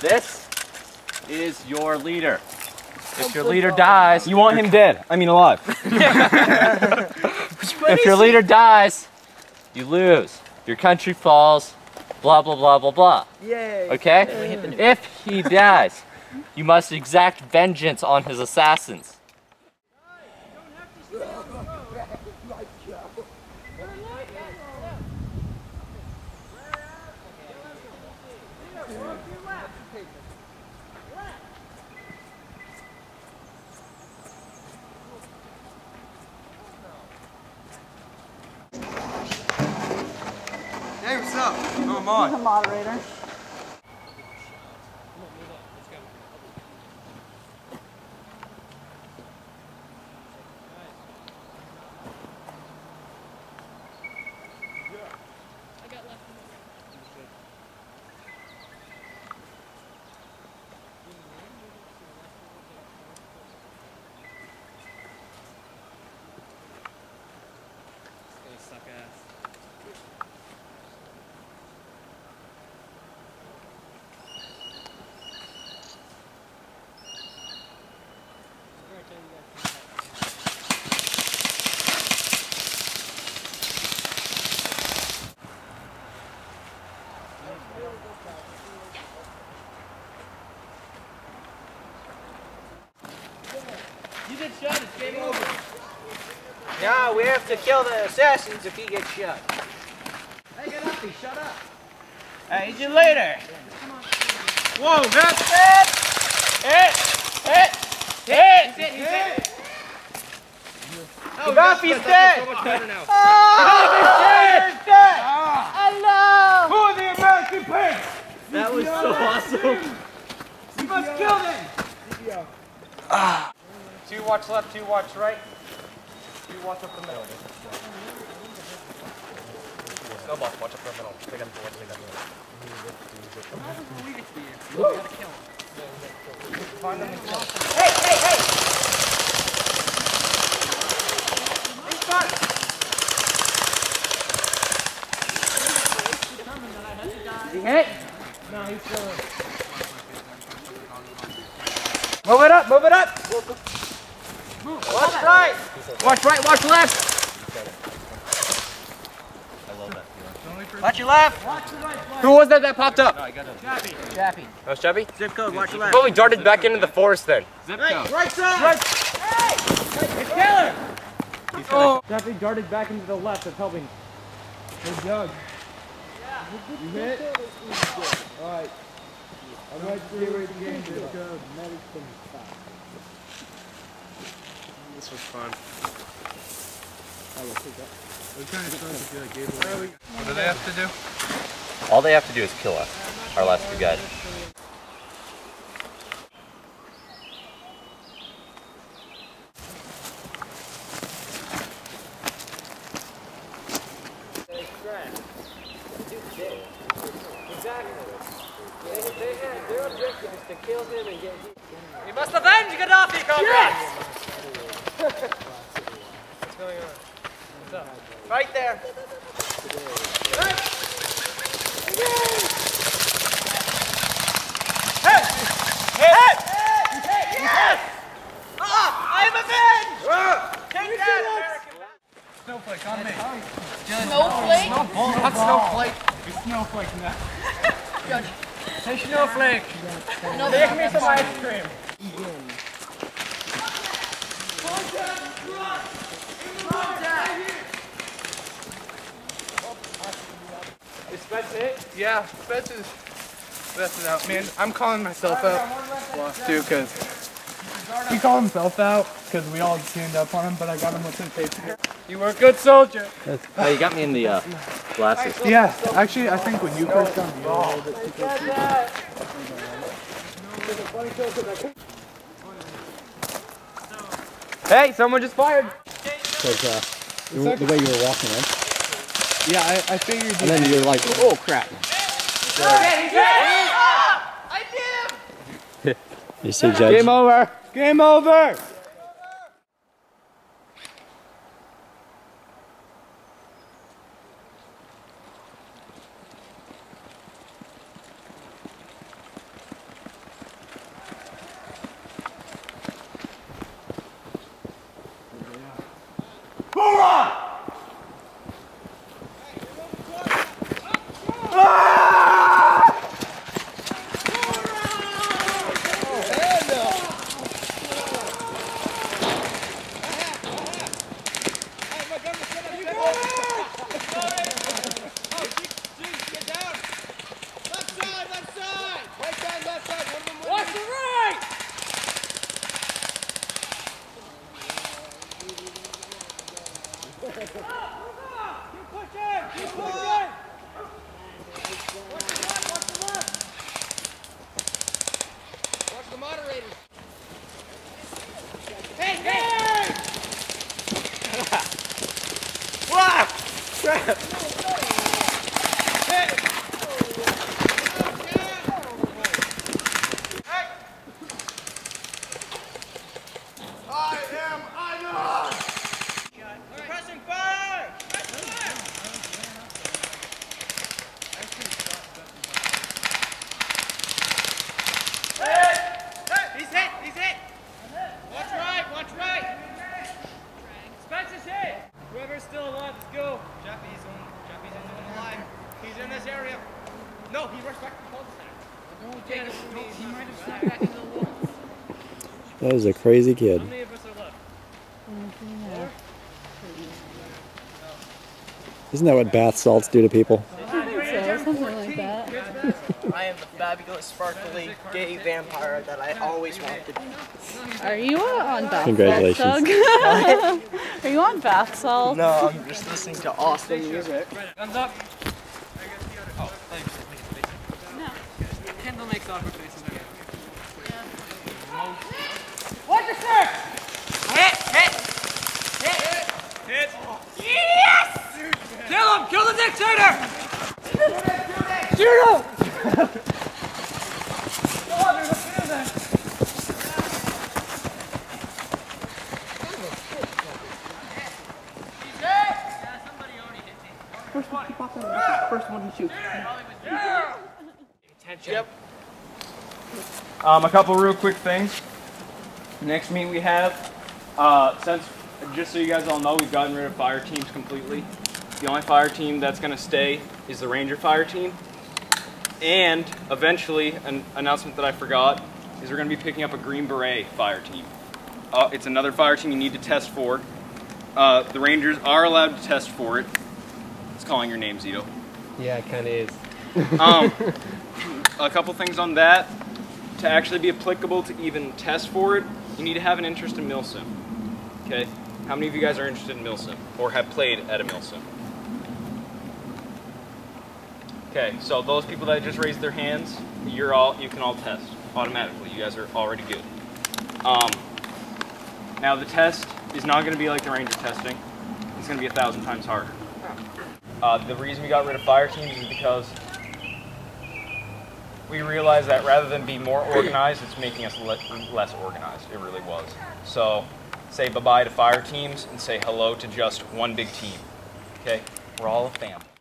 This is your leader. If your leader dies, you want him dead. I mean alive. if your leader dies, you lose. Your country falls. Blah blah blah blah blah. Yay. Okay. If he dies, you must exact vengeance on his assassins. Who am I? moderator. No, we have to kill the assassins if he gets shot. Hey, get up, he shut up. Hey, see you later. Whoa, that's Hit! Hit! Hit! He's hit, oh, ah! he's hit. Gaddafi's dead! Ah. Gaddafi's dead! dead! Hello! Who are the American pigs? That was so awesome. We must kill them! Two watch left, two watch right. Two watch up the middle. Snowball, watch up the middle. They got the watch, they got the Find them and kill. Hey, hey, hey! He's fine. Is he hit? No, he's still Move it up, move it up! Watch right! Watch right, watch left! Watch your left! Who was that that popped up? Chappy. That was Chubby? Zip code, watch your left. Probably darted back into the forest then. Zip Right, right side! Right. Hey! It's killer! Oh. Definitely darted back into the left. That's helping. Hey, Doug. Yeah. You hit? Alright. I'm right to get ready to game This was fun. What do they have to do? All they have to do is kill us, our last two guys. We must avenge Gaddafi, comrades! What's going on? What's up? Right there. Hey! Hey! Hey! Yes! Ah! I'm avenged! Take that, American Snowflake on me. Snowflake? Not snowflake. It's snowflake now. Hey, Snowflake! Make me some ice cream. Is Spence hit? Yeah, Spence is messing out. Man, I'm calling myself out too, because He called himself out because we all teamed up on him, but I got him with some tape. you were a good soldier. Oh, you got me in the uh, glasses. Yeah, actually, I think when you first got me, you were a little bit too close. to. Hey, someone just fired. Because uh, the, the way you were walking in, Yeah, I, I figured and then you're like, oh crap. You see, Judge? Game over. Game over! Pressing fire! He's hit! He's hit! Watch right! Watch right! Spencer's hit! Whoever's still alive, let's go! Jeffy's on. Jeffy's on the line. He's in this area. No, he rushed back to the cul-de-sac. Don't get it. He might have snapped back into the wall. That is a crazy kid. How many of us are left? Isn't that what bath salts do to people? So, something like that. I am the fabulous, sparkly, gay vampire that I always wanted. to be. Are you on bath Congratulations. salts, Doug? Are you on bath salts? No, I'm just listening to awesome music. Guns up. Oh, thanks. Kendall makes awkward faces. Watch your six! Hit! Hit! Hit! Hit! Yes! Kill him! Kill the dictator! Um, a couple real quick things. Next meet we have, uh, since just so you guys all know, we've gotten rid of fire teams completely. The only fire team that's going to stay is the Ranger fire team. And eventually, an announcement that I forgot is we're going to be picking up a Green Beret fire team. Uh, it's another fire team you need to test for. Uh, the Rangers are allowed to test for it. It's calling your name, Zito. Yeah, it kind of is. Um, a couple things on that. To actually be applicable to even test for it, you need to have an interest in milsim. Okay? How many of you guys are interested in milsim or have played at a milsim? Okay, so those people that just raised their hands, you're all you can all test automatically. You guys are already good. Um, now the test is not going to be like the ranger testing. It's going to be a thousand times harder. Uh, the reason we got rid of fire teams is because we realized that rather than be more organized, it's making us le- less organized. It really was. So say bye-bye to fire teams and say hello to just one big team. Okay? We're all a family.